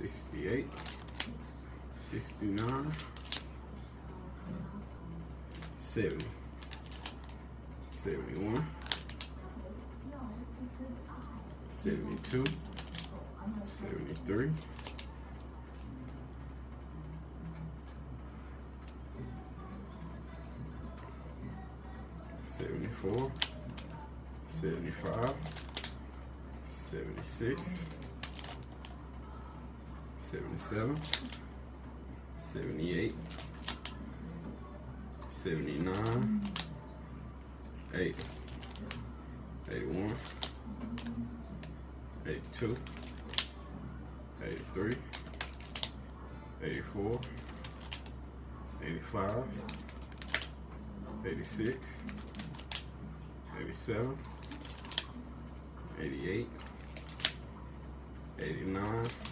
68, 69, 70, 71, 72, 73, 74, 75, 76, 77, 78, 79, 80, 81, 82, 83, 84, 85, 86, 87, 88, 89,